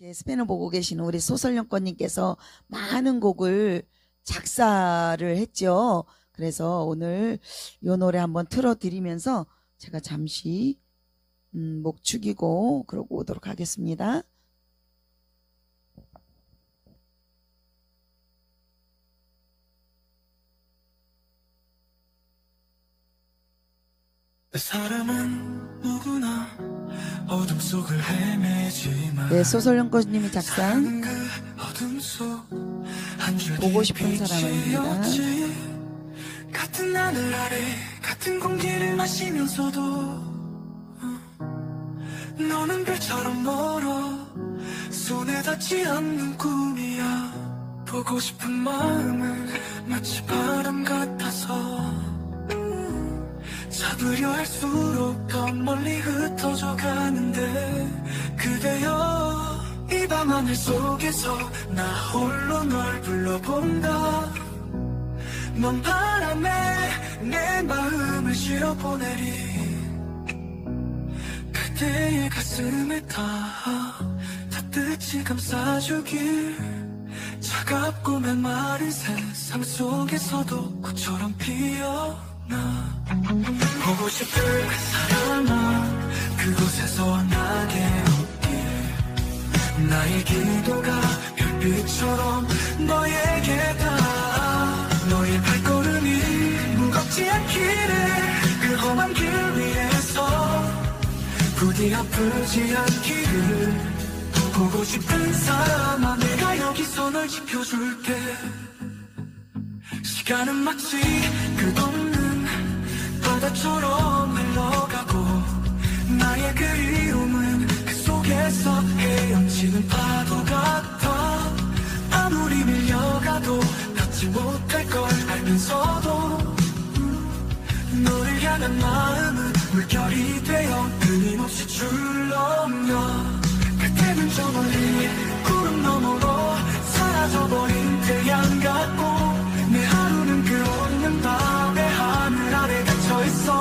이제 스페너 보고 계시는 우리 소설연꽃님께서 많은 곡을 작사를 했죠. 그래서 오늘 이 노래 한번 틀어드리면서 제가 잠시 음, 목 축이고 그러고 오도록 하겠습니다. 네, 소설연꽃님이 사랑은 그 보고 싶은. 사람입니다. 같은 하늘 아래 같은 공기를 마시면서도 어, 너는 별처럼 멀어 손에 닿지 않는 꿈이야 보고 싶은 마음은 마치 바 잡으려 할수록 더 멀리 흩어져 가는데 그대여 이 밤 하늘 속에서 나 홀로 널 불러본다. 넌 바람에 내 마음을 실어 보내리. 그대의 가슴에 닿아 따뜻이 감싸주길. 차갑고 메마른 세상 속에서도 꽃처럼 피어나 보고 싶은 사람아 그곳에서 나게 오길 나의 기도가 별빛처럼 너에게 닿아. 너의 발걸음이 무겁지 않기를 그 험한 길 위에서 부디 아프지 않기를 보고 싶은 사람아 내가 여기서 널 지켜줄게. 시간은 마치 끝없는 바다처럼 흘러가고 나의 그리움은 그 속에서 헤엄치는 파도 같아. 아무리 밀려가도 닿지 못할 걸 알면서도 너를 향한 마음은 물결이 되어 끊임없이 출렁여 그때는 저 멀리 구름 너머로 사라져버린 태양 같고 있어.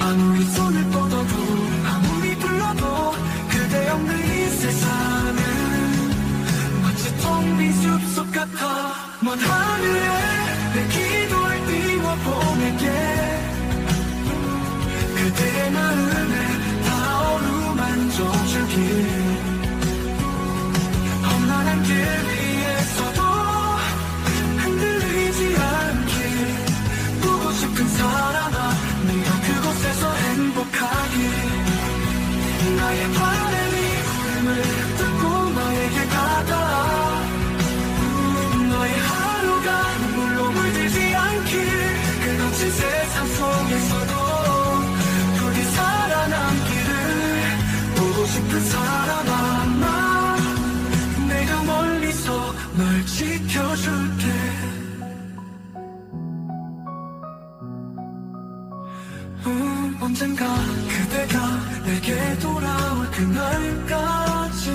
아무리 손을 뻗어도 아무리 불러도 그대 없는 이 세상은 마치 텅빈 숲속 같아. 먼 하늘에 내 기도를 띄워 보낼게. 그대의 마음에 다 어루만져 주길 나의 바람이 구름을 뚫고 너에게 가다. 너의 하루가 눈물로 물들지 않길 그 거친 세상 속에서도 부디 살아남기를 보고 싶은 사람아 나 내가 멀리서 널 지켜줄게. 음, 언젠가 그대가 내게 돌아올 그날까지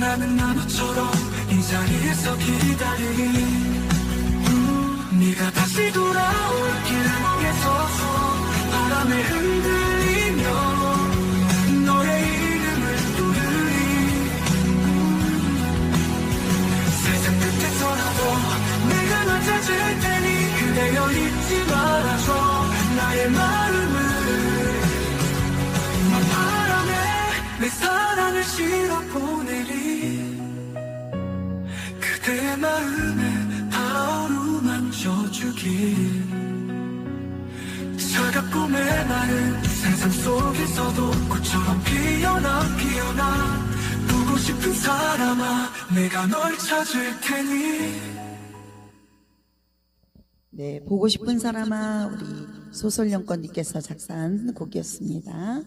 나는 나무처럼 이 자리에서 기다리리 음, 네가 다시 돌아올 길 위에 서서 바람에 흔들리며 너의 이름을 부르리. 세상 끝에서라도 내가 널 찾을 테니 그대여 잊지 말아줘 나의 마음을 먼 바람에 내 사랑을 실어 보내리. 그대의 마음에 다 어루만 져주길. 차갑고 메마른 세상 속에서도 꽃처럼 피어나 피어나. 보고 싶은 사람아 내가 널 찾을 테니. 네, 보고 싶은 사람아 우리 소설연꽃님께서 작사한 곡이었습니다.